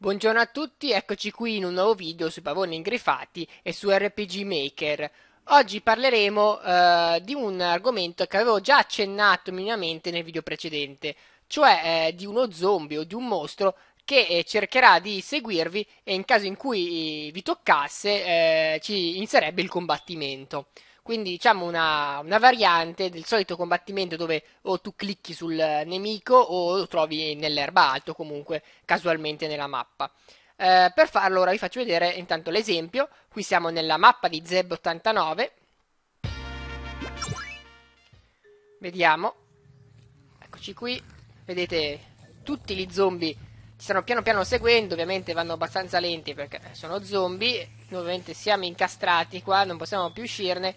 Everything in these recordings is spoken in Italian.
Buongiorno a tutti, eccoci qui in un nuovo video sui pavoni ingrifati e su RPG Maker. Oggi parleremo eh, di un argomento che avevo già accennato minimamente nel video precedente, cioè eh, di uno zombie o di un mostro che eh, cercherà di seguirvi e in caso in cui vi toccasse eh, ci inizierebbe il combattimento. Quindi diciamo una, una, variante del solito combattimento dove o tu clicchi sul nemico o lo trovi nell'erba alto comunque casualmente nella mappa. Eh, per farlo ora vi faccio vedere intanto l'esempio. Qui siamo nella mappa di Zeb89. Vediamo. Eccoci qui. Vedete tutti gli zombie ci stanno piano piano seguendo, ovviamente vanno abbastanza lenti perché sono zombie, ovviamente siamo incastrati qua, non possiamo più uscirne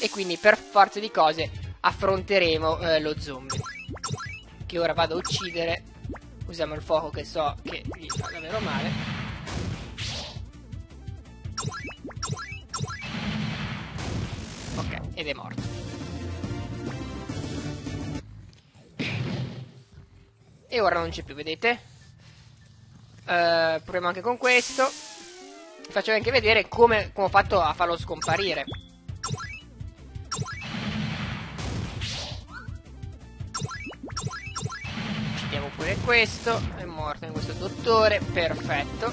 e quindi per forza di cose affronteremo eh, lo zombie. Che ora vado a uccidere. Usiamo il fuoco che so che gli fa davvero male. Ok ed è morto. E ora non c'è più vedete? Uh, proviamo anche con questo. Vi faccio anche vedere come, come ho fatto a farlo scomparire questo è morto in questo dottore perfetto.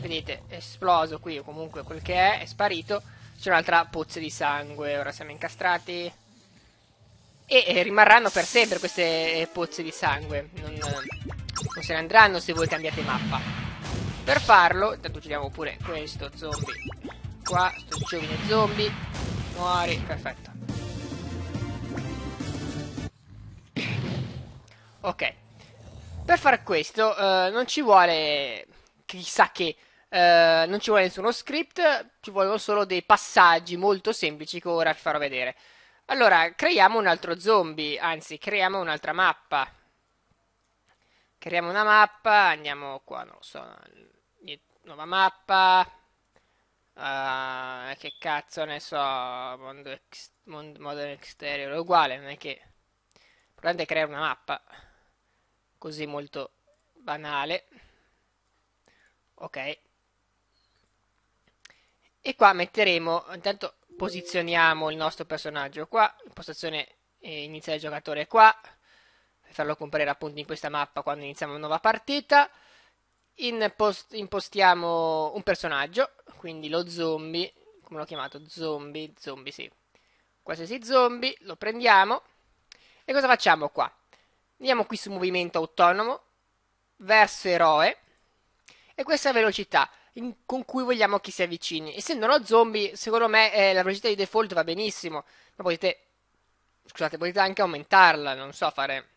Vedete esploso qui o comunque quel che è è sparito. C'è un'altra pozza di sangue ora siamo incastrati. E, rimarranno per sempre queste pozze di sangue. Non, non se ne andranno se voi cambiate mappa. Per farlo intanto uccidiamo pure questo zombie qua sto zombie. Muori perfetto Ok. Per fare questo uh, non ci vuole chissà che, uh, non ci vuole nessuno script, ci vogliono solo dei passaggi molto semplici che ora vi farò vedere. Allora, creiamo un altro zombie, anzi, creiamo un'altra mappa. Creiamo una mappa, andiamo qua, non lo so, nuova mappa. Uh, che cazzo ne so, mondo, ex, mondo modern exterior, è uguale, non è che... L'importante è creare una mappa così molto banale. Ok. E qua metteremo intanto posizioniamo il nostro personaggio qua impostazione eh, iniziale giocatore qua per farlo comparire appunto in questa mappa quando iniziamo una nuova partita. Impost impostiamo un personaggio quindi lo zombie come l'ho chiamato? Zombie zombie sì. Qualsiasi zombie lo prendiamo. E cosa facciamo qua Andiamo qui su movimento autonomo, verso eroe, e questa è la velocità in, con cui vogliamo che si avvicini. Essendo uno zombie, secondo me eh, la velocità di default va benissimo, ma potete, scusate, potete anche aumentarla, non so, fare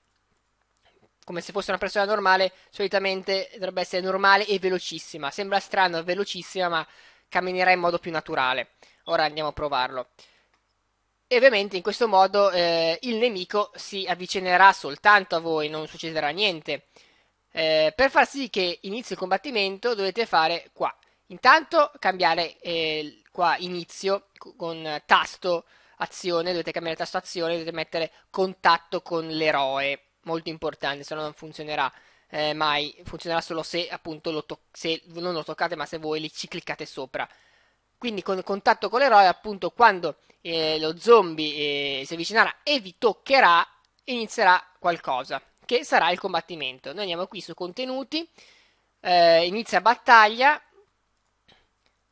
come se fosse una persona normale, solitamente dovrebbe essere normale e velocissima. Sembra strano, velocissima, ma camminerà in modo più naturale. Ora andiamo a provarlo. E ovviamente in questo modo eh, il nemico si avvicinerà soltanto a voi, non succederà niente. Eh, per far sì che inizi il combattimento dovete fare qua. Intanto cambiare eh, qua inizio con tasto azione, dovete cambiare tasto azione, dovete mettere contatto con l'eroe, molto importante, se no non funzionerà eh, mai, funzionerà solo se appunto lo se non lo toccate ma se voi ci cliccate sopra. Quindi con contatto con l'eroe, appunto, quando eh, lo zombie eh, si avvicinerà e vi toccherà, inizierà qualcosa, che sarà il combattimento. Noi andiamo qui su contenuti, eh, inizia battaglia,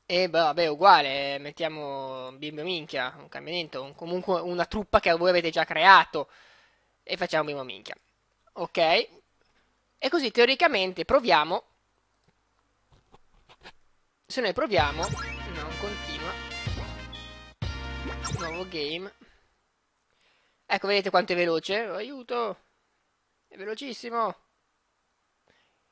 e beh, vabbè, uguale, mettiamo bimbo minchia, un cambiamento, un, comunque una truppa che voi avete già creato, e facciamo bimbo minchia. Ok? E così teoricamente proviamo, se noi proviamo continua. Nuovo game. Ecco vedete quanto è veloce? Aiuto! È velocissimo!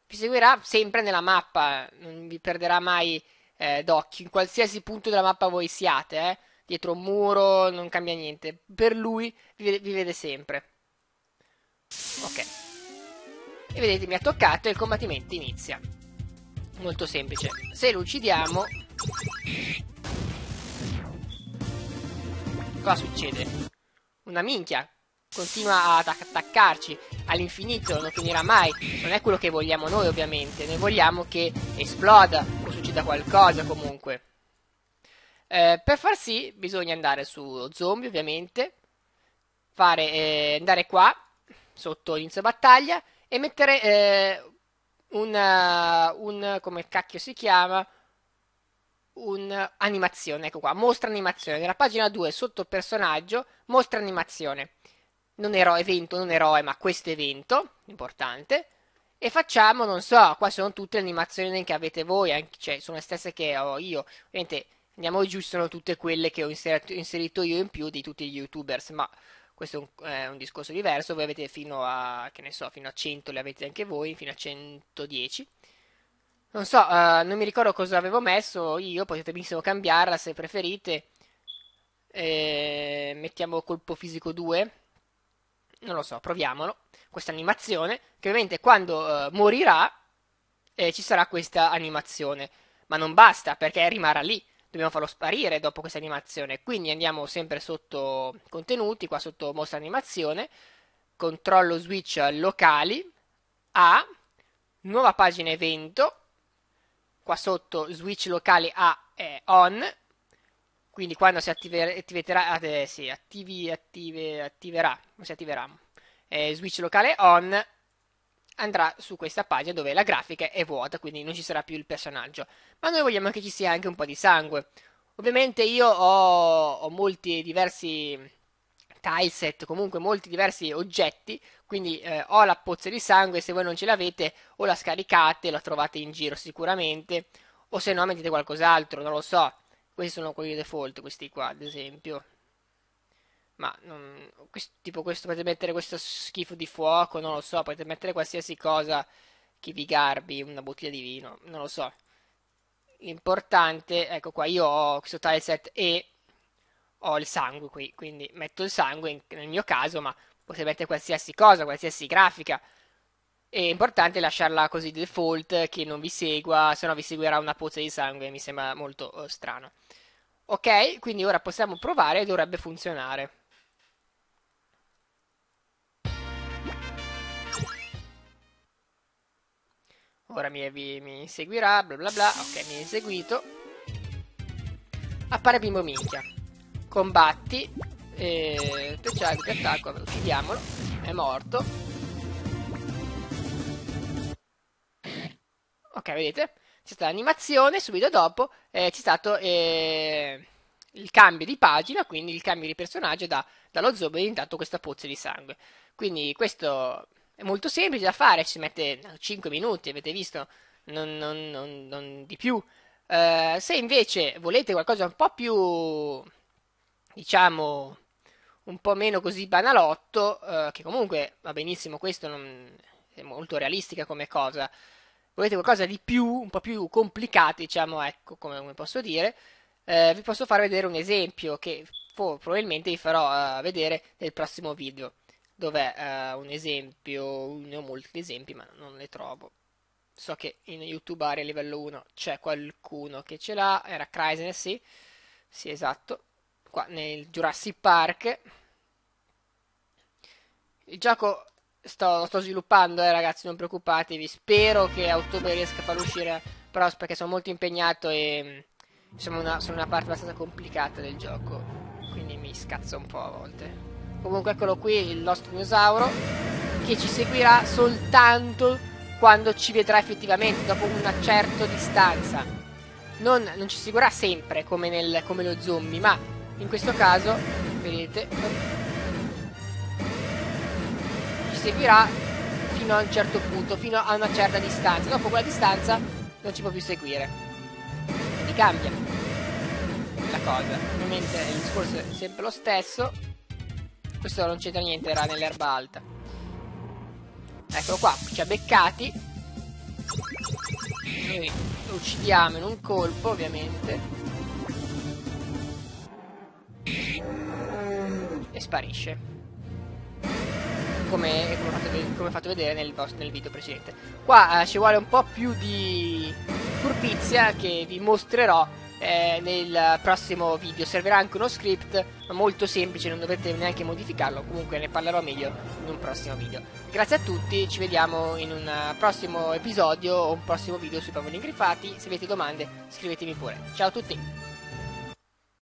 Vi seguirà sempre nella mappa non vi perderà mai eh, d'occhio. In qualsiasi punto della mappa voi siate eh. dietro un muro non cambia niente. Per lui vi vi vede sempre. Ok. E vedete mi ha toccato e il combattimento inizia. Molto semplice. Se lo uccidiamo Cosa succede? Una minchia. continua ad attaccarci all'infinito, non finirà mai. Non è quello che vogliamo noi, ovviamente. Noi vogliamo che esploda o succeda qualcosa comunque. Eh, per far sì, bisogna andare su zombie, ovviamente. Fare, eh, andare qua, sotto inizio battaglia, e mettere eh, un, un. come cacchio si chiama? Un'animazione, ecco qua, mostra animazione. Nella pagina 2, sotto personaggio, mostra animazione. Non eroe, evento, non eroe, ma questo evento, importante. E facciamo, non so, qua sono tutte le animazioni che avete voi, anche, cioè sono le stesse che ho io. Ovviamente andiamo giù, sono tutte quelle che ho inserito, inserito io in più di tutti gli youtubers, ma questo è un, è un, discorso diverso. Voi avete fino a, che ne so, fino a 100 le avete anche voi, fino a 110. Non so, uh, non mi ricordo cosa avevo messo io, potete benissimo cambiarla se preferite. E... Mettiamo colpo fisico 2. Non lo so, proviamolo. Questa animazione, che ovviamente quando uh, morirà eh, ci sarà questa animazione. Ma non basta, perché rimarrà lì. Dobbiamo farlo sparire dopo questa animazione. Quindi andiamo sempre sotto contenuti, qua sotto mostra animazione. Controllo switch locali. A. Nuova pagina evento qua sotto switch locale A è on, quindi quando si attiver- attiverà, eh, sì, attivi, attive, attiverà, si attiverà, eh, switch locale on, andrà su questa pagina dove la grafica è vuota, quindi non ci sarà più il personaggio. Ma noi vogliamo che ci sia anche un po' di sangue. Ovviamente io ho, ho molti diversi tileset, comunque molti diversi oggetti, quindi eh, ho la pozza di sangue, se voi non ce l'avete o la scaricate, la trovate in giro sicuramente, o se no mettete qualcos'altro, non lo so. Questi sono quelli default, questi qua ad esempio. Ma non, questo, tipo questo potete mettere questo schifo di fuoco, non lo so, potete mettere qualsiasi cosa che vi garbi, una bottiglia di vino, non lo so. L'importante, ecco qua, io ho questo tileset e ho il sangue qui, quindi metto il sangue in, nel mio caso, ma potete mettere qualsiasi cosa, qualsiasi grafica. È importante lasciarla così default, che non vi segua, se no vi seguirà una pozza di sangue, mi sembra molto uh, strano. Ok, quindi ora possiamo provare e dovrebbe funzionare. Ora mi, mi, seguirà, bla bla bla, ok, mi ha seguito. Appare bimbo minchia combatti e speciale di attacco uccidiamolo è morto. Ok vedete? C'è stata l'animazione subito dopo eh, c'è stato eh, il cambio di pagina quindi il cambio di personaggio da, dallo zombie è diventato questa pozza di sangue. Quindi questo è molto semplice da fare ci mette 5 minuti avete visto? Non, non, non, non di più. Uh, se invece volete qualcosa un po' più diciamo un po' meno così banalotto, eh, che comunque va benissimo, questo non, è molto realistica come cosa. Volete qualcosa di più, un po' più complicato, diciamo, ecco, come, come posso dire, eh, vi posso far vedere un esempio che for, probabilmente vi farò uh, vedere nel prossimo video, dove uh, un esempio, ne ho molti esempi, ma non ne trovo. So che in YouTube Area livello 1 c'è qualcuno che ce l'ha, era Crysen, sì, sì, esatto qua nel Jurassic Park. Il gioco sto, lo sto sviluppando, eh, ragazzi, non preoccupatevi. Spero che a ottobre riesca a farlo uscire, però perché sono molto impegnato e insomma una, sono una parte abbastanza complicata del gioco, quindi mi scazzo un po' a volte. Comunque eccolo qui il nostro dinosauro che ci seguirà soltanto quando ci vedrà effettivamente dopo una certa distanza. Non, non ci seguirà sempre come, nel, come lo zombie, ma in questo caso vedete ci seguirà fino a un certo punto fino a una certa distanza. Dopo quella distanza non ci può più seguire. Quindi cambia la cosa. Ovviamente il discorso è sempre lo stesso. Questo non c'entra niente era nell'erba alta. Eccolo qua ci ha beccati. Noi lo uccidiamo in un colpo ovviamente sparisce. Come, come, fatto, come fatto vedere nel, nel, video precedente. Qua eh, ci vuole un po' più di furbizia che vi mostrerò eh, nel prossimo video. Servirà anche uno script, molto semplice, non dovrete neanche modificarlo. Comunque ne parlerò meglio in un prossimo video. Grazie a tutti, ci vediamo in un prossimo episodio o un prossimo video sui pavoni ingrifati. Se avete domande, scrivetemi pure. Ciao a tutti!